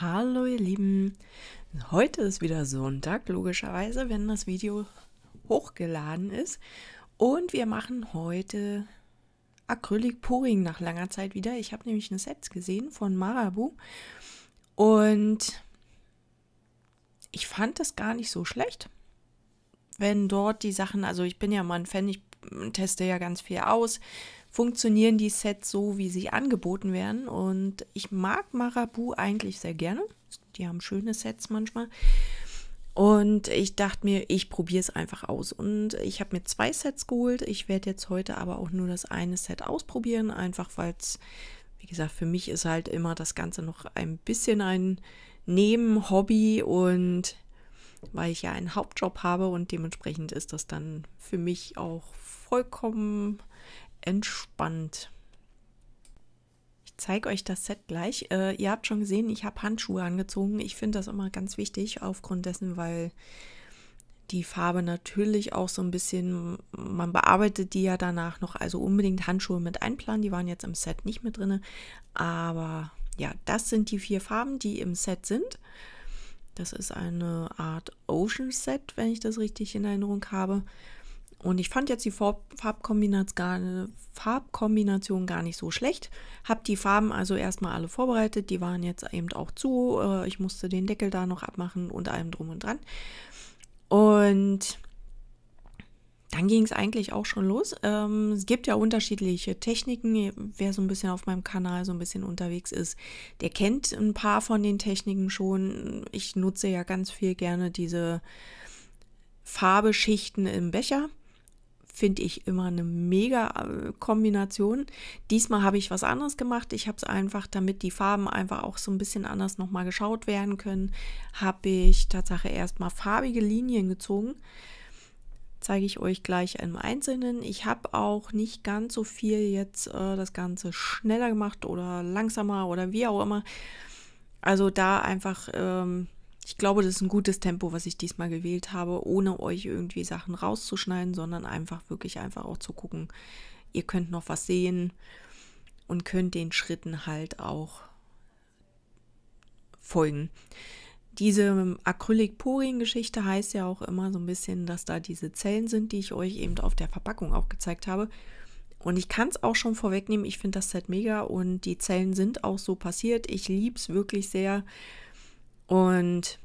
Hallo ihr Lieben, heute ist wieder Sonntag, logischerweise, wenn das Video hochgeladen ist. Und wir machen heute Acrylic Pouring nach langer Zeit wieder. Ich habe nämlich ein Set gesehen von Marabu und ich fand das gar nicht so schlecht. Wenn dort die Sachen, also ich bin ja mal ein Fan, ich teste ja ganz viel aus, funktionieren die Sets so, wie sie angeboten werden. Und ich mag Marabu eigentlich sehr gerne. Die haben schöne Sets manchmal. Und ich dachte mir, ich probiere es einfach aus. Und ich habe mir zwei Sets geholt. Ich werde jetzt heute aber auch nur das eine Set ausprobieren, einfach weil es, wie gesagt, für mich ist halt immer das Ganze noch ein bisschen ein Nebenhobby und weil ich ja einen Hauptjob habe und dementsprechend ist das dann für mich auch vollkommen entspannt. Ich zeige euch das Set gleich. Äh, ihr habt schon gesehen, ich habe Handschuhe angezogen. Ich finde das immer ganz wichtig, aufgrund dessen, weil die Farbe natürlich auch so ein bisschen, man bearbeitet die ja danach noch, also unbedingt Handschuhe mit einplanen. Die waren jetzt im Set nicht mit drin. Aber ja, das sind die vier Farben, die im Set sind. Das ist eine Art Ocean Set, wenn ich das richtig in Erinnerung habe. Und ich fand jetzt die Farbkombination gar, nicht so schlecht. Habe die Farben also erstmal alle vorbereitet. Die waren jetzt eben auch zu. Äh, ich musste den Deckel da noch abmachen und allem drum und dran. Und dann ging es eigentlich auch schon los. Ähm, es gibt ja unterschiedliche Techniken. Wer so ein bisschen auf meinem Kanal so ein bisschen unterwegs ist, der kennt ein paar von den Techniken schon. Ich nutze ja ganz viel gerne diese Farbeschichten im Becher finde ich immer eine mega äh, Kombination. Diesmal habe ich was anderes gemacht. Ich habe es einfach, damit die Farben einfach auch so ein bisschen anders nochmal geschaut werden können, habe ich Tatsache erstmal farbige Linien gezogen. Zeige ich euch gleich im Einzelnen. Ich habe auch nicht ganz so viel jetzt äh, das Ganze schneller gemacht oder langsamer oder wie auch immer. Also da einfach ähm, ich glaube, das ist ein gutes Tempo, was ich diesmal gewählt habe, ohne euch irgendwie Sachen rauszuschneiden, sondern einfach wirklich einfach auch zu gucken, ihr könnt noch was sehen und könnt den Schritten halt auch folgen. Diese Acrylic-Poring-Geschichte heißt ja auch immer so ein bisschen, dass da diese Zellen sind, die ich euch eben auf der Verpackung auch gezeigt habe. Und ich kann es auch schon vorwegnehmen, ich finde das Set mega und die Zellen sind auch so passiert. Ich liebe es wirklich sehr. Und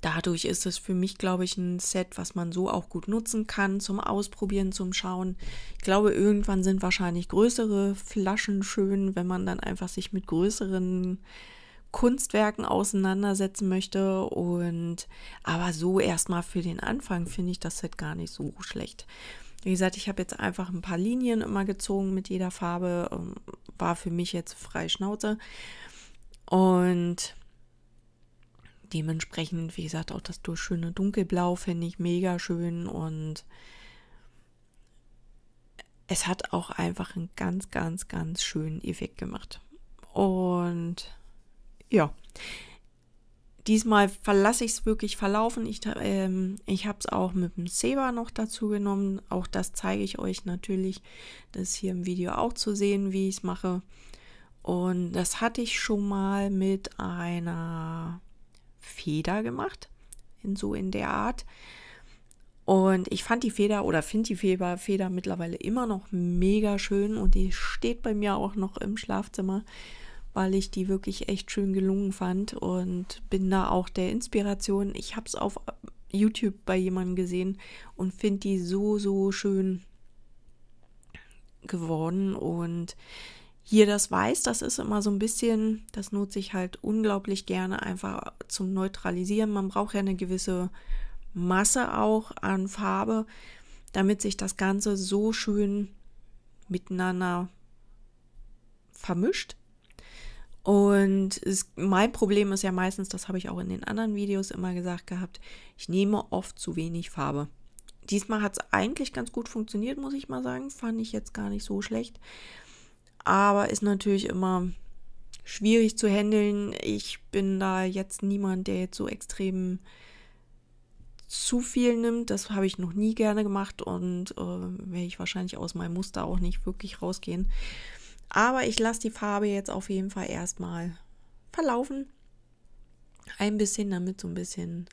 dadurch ist es für mich, glaube ich, ein Set, was man so auch gut nutzen kann zum Ausprobieren, zum Schauen. Ich glaube, irgendwann sind wahrscheinlich größere Flaschen schön, wenn man dann einfach sich mit größeren Kunstwerken auseinandersetzen möchte. Und aber so erstmal für den Anfang finde ich das Set gar nicht so schlecht. Wie gesagt, ich habe jetzt einfach ein paar Linien immer gezogen mit jeder Farbe. Ähm, war für mich jetzt frei Schnauze. Und dementsprechend, wie gesagt, auch das durchschöne Dunkelblau finde ich mega schön und es hat auch einfach einen ganz, ganz, ganz schönen Effekt gemacht. Und ja, diesmal verlasse ich es wirklich verlaufen. Ich, ähm, ich habe es auch mit dem Saber noch dazu genommen. Auch das zeige ich euch natürlich. Das hier im Video auch zu sehen, wie ich es mache. Und das hatte ich schon mal mit einer Feder gemacht, in so in der Art. Und ich fand die Feder oder finde die Feder, Feder mittlerweile immer noch mega schön und die steht bei mir auch noch im Schlafzimmer, weil ich die wirklich echt schön gelungen fand und bin da auch der Inspiration. Ich habe es auf YouTube bei jemandem gesehen und finde die so, so schön geworden und hier das Weiß, das ist immer so ein bisschen, das nutze ich halt unglaublich gerne einfach zum Neutralisieren. Man braucht ja eine gewisse Masse auch an Farbe, damit sich das Ganze so schön miteinander vermischt. Und es, mein Problem ist ja meistens, das habe ich auch in den anderen Videos immer gesagt gehabt, ich nehme oft zu wenig Farbe. Diesmal hat es eigentlich ganz gut funktioniert, muss ich mal sagen. Fand ich jetzt gar nicht so schlecht aber ist natürlich immer schwierig zu handeln. Ich bin da jetzt niemand, der jetzt so extrem zu viel nimmt. Das habe ich noch nie gerne gemacht und äh, werde ich wahrscheinlich aus meinem Muster auch nicht wirklich rausgehen. Aber ich lasse die Farbe jetzt auf jeden Fall erstmal verlaufen ein bisschen, damit so ein bisschen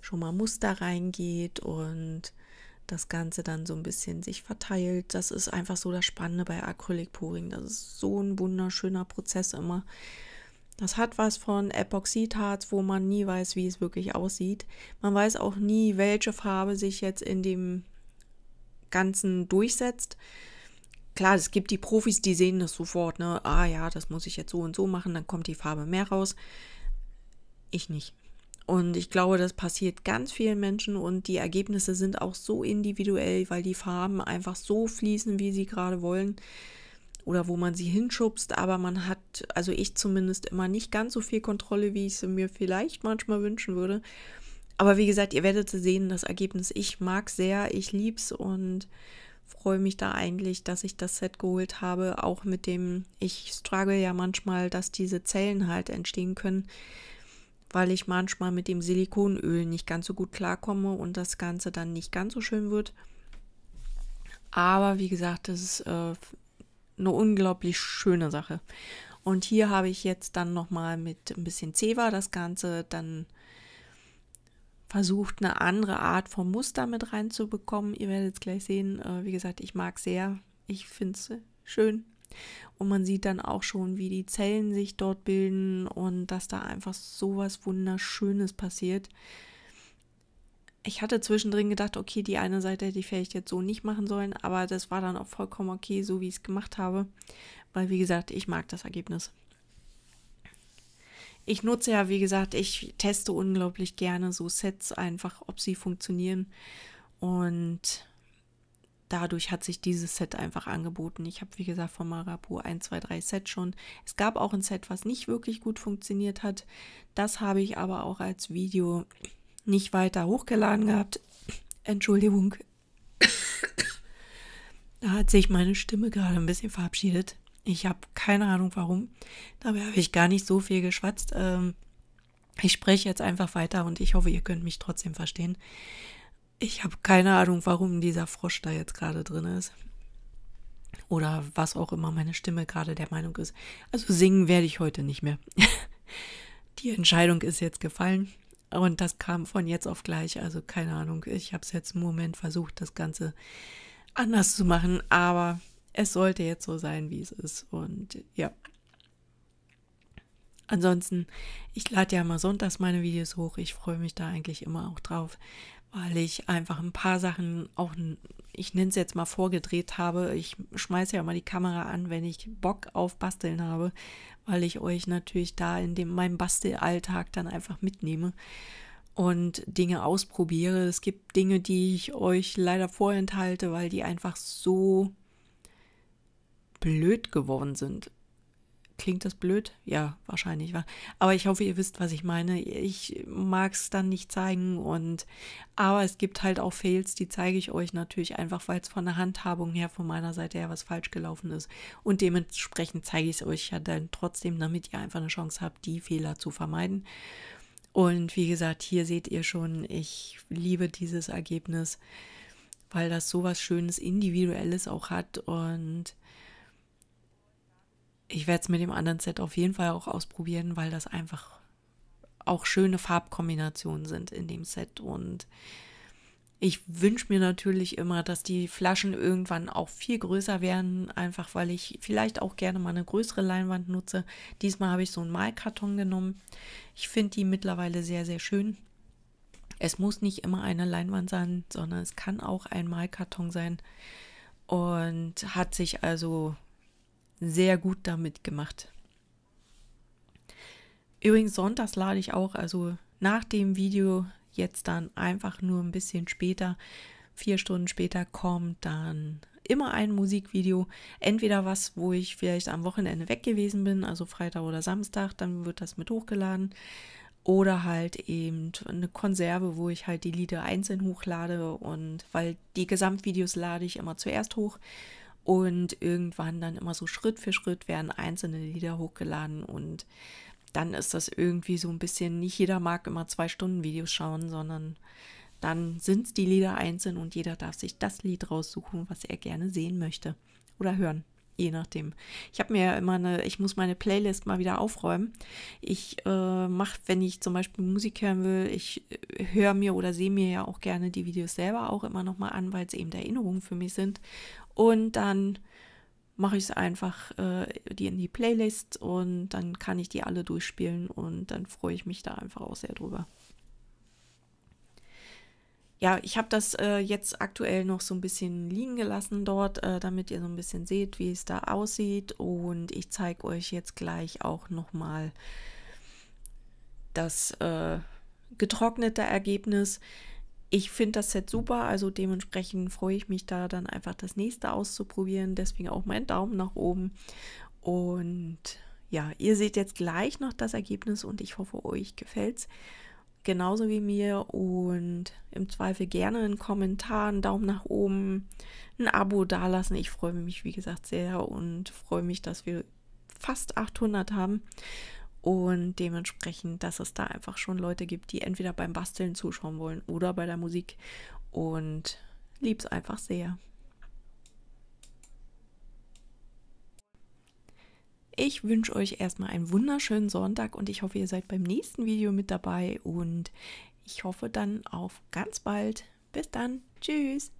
schon mal Muster reingeht und das Ganze dann so ein bisschen sich verteilt. Das ist einfach so das Spannende bei Acrylic-Pouring. Das ist so ein wunderschöner Prozess immer. Das hat was von Epoxidharz, wo man nie weiß, wie es wirklich aussieht. Man weiß auch nie, welche Farbe sich jetzt in dem Ganzen durchsetzt. Klar, es gibt die Profis, die sehen das sofort, ne? Ah ja, das muss ich jetzt so und so machen, dann kommt die Farbe mehr raus. Ich nicht. Und ich glaube, das passiert ganz vielen Menschen und die Ergebnisse sind auch so individuell, weil die Farben einfach so fließen, wie sie gerade wollen oder wo man sie hinschubst, aber man hat, also ich zumindest immer nicht ganz so viel Kontrolle, wie ich es mir vielleicht manchmal wünschen würde. Aber wie gesagt, ihr werdet sehen, das Ergebnis, ich mag sehr, ich lieb's und freue mich da eigentlich, dass ich das Set geholt habe, auch mit dem, ich struggle ja manchmal, dass diese Zellen halt entstehen können weil ich manchmal mit dem Silikonöl nicht ganz so gut klarkomme und das Ganze dann nicht ganz so schön wird. Aber wie gesagt, das ist äh, eine unglaublich schöne Sache. Und hier habe ich jetzt dann nochmal mit ein bisschen Zewa das Ganze dann versucht, eine andere Art von Muster mit reinzubekommen. Ihr werdet es gleich sehen. Äh, wie gesagt, ich mag sehr. Ich finde es schön. Und man sieht dann auch schon, wie die Zellen sich dort bilden und dass da einfach so was Wunderschönes passiert. Ich hatte zwischendrin gedacht, okay, die eine Seite hätte ich vielleicht jetzt so nicht machen sollen, aber das war dann auch vollkommen okay, so wie ich es gemacht habe, weil wie gesagt, ich mag das Ergebnis. Ich nutze ja, wie gesagt, ich teste unglaublich gerne so Sets einfach, ob sie funktionieren und dadurch hat sich dieses Set einfach angeboten. Ich habe, wie gesagt, von Marapu 1, 2, 3 Set schon. Es gab auch ein Set, was nicht wirklich gut funktioniert hat. Das habe ich aber auch als Video nicht weiter hochgeladen gehabt. Entschuldigung. da hat sich meine Stimme gerade ein bisschen verabschiedet. Ich habe keine Ahnung warum. Dabei habe ich gar nicht so viel geschwatzt. Ähm, ich spreche jetzt einfach weiter und ich hoffe, ihr könnt mich trotzdem verstehen. Ich habe keine Ahnung, warum dieser Frosch da jetzt gerade drin ist. Oder was auch immer meine Stimme gerade der Meinung ist. Also singen werde ich heute nicht mehr. Die Entscheidung ist jetzt gefallen. Und das kam von jetzt auf gleich. Also keine Ahnung. Ich habe es jetzt im Moment versucht, das Ganze anders zu machen. Aber es sollte jetzt so sein, wie es ist. Und ja. Ansonsten, ich lade ja immer sonntags meine Videos hoch. Ich freue mich da eigentlich immer auch drauf weil ich einfach ein paar Sachen auch, ich nenne es jetzt mal vorgedreht habe. Ich schmeiße ja mal die Kamera an, wenn ich Bock auf Basteln habe, weil ich euch natürlich da in dem, meinem Bastelalltag dann einfach mitnehme und Dinge ausprobiere. Es gibt Dinge, die ich euch leider vorenthalte, weil die einfach so blöd geworden sind. Klingt das blöd? Ja, wahrscheinlich. Aber ich hoffe, ihr wisst, was ich meine. Ich mag es dann nicht zeigen und aber es gibt halt auch Fails, die zeige ich euch natürlich einfach, weil es von der Handhabung her von meiner Seite her was falsch gelaufen ist. Und dementsprechend zeige ich es euch ja dann trotzdem, damit ihr einfach eine Chance habt, die Fehler zu vermeiden. Und wie gesagt, hier seht ihr schon, ich liebe dieses Ergebnis, weil das so was Schönes, Individuelles auch hat und ich werde es mit dem anderen Set auf jeden Fall auch ausprobieren, weil das einfach auch schöne Farbkombinationen sind in dem Set. Und ich wünsche mir natürlich immer, dass die Flaschen irgendwann auch viel größer werden, einfach weil ich vielleicht auch gerne mal eine größere Leinwand nutze. Diesmal habe ich so einen Malkarton genommen. Ich finde die mittlerweile sehr, sehr schön. Es muss nicht immer eine Leinwand sein, sondern es kann auch ein Malkarton sein. Und hat sich also sehr gut damit gemacht. Übrigens, sonntags lade ich auch, also nach dem Video jetzt dann einfach nur ein bisschen später, vier Stunden später kommt dann immer ein Musikvideo. Entweder was, wo ich vielleicht am Wochenende weg gewesen bin, also Freitag oder Samstag, dann wird das mit hochgeladen. Oder halt eben eine Konserve, wo ich halt die Lieder einzeln hochlade und weil die Gesamtvideos lade ich immer zuerst hoch und irgendwann dann immer so Schritt für Schritt werden einzelne Lieder hochgeladen und dann ist das irgendwie so ein bisschen, nicht jeder mag immer zwei Stunden Videos schauen, sondern dann sind es die Lieder einzeln und jeder darf sich das Lied raussuchen, was er gerne sehen möchte oder hören. Je nachdem. Ich habe mir immer eine, ich muss meine Playlist mal wieder aufräumen. Ich äh, mache, wenn ich zum Beispiel Musik hören will, ich äh, höre mir oder sehe mir ja auch gerne die Videos selber auch immer nochmal an, weil es eben Erinnerungen für mich sind. Und dann mache ich es einfach äh, die in die Playlist und dann kann ich die alle durchspielen und dann freue ich mich da einfach auch sehr drüber ja, ich habe das äh, jetzt aktuell noch so ein bisschen liegen gelassen dort, äh, damit ihr so ein bisschen seht, wie es da aussieht. Und ich zeige euch jetzt gleich auch nochmal das äh, getrocknete Ergebnis. Ich finde das Set super, also dementsprechend freue ich mich da dann einfach das nächste auszuprobieren. Deswegen auch mein Daumen nach oben. Und ja, ihr seht jetzt gleich noch das Ergebnis und ich hoffe, euch gefällt es genauso wie mir und im Zweifel gerne einen Kommentar, einen Daumen nach oben, ein Abo dalassen. Ich freue mich, wie gesagt, sehr und freue mich, dass wir fast 800 haben und dementsprechend, dass es da einfach schon Leute gibt, die entweder beim Basteln zuschauen wollen oder bei der Musik und lieb's einfach sehr. Ich wünsche euch erstmal einen wunderschönen Sonntag und ich hoffe, ihr seid beim nächsten Video mit dabei und ich hoffe dann auf ganz bald. Bis dann. Tschüss.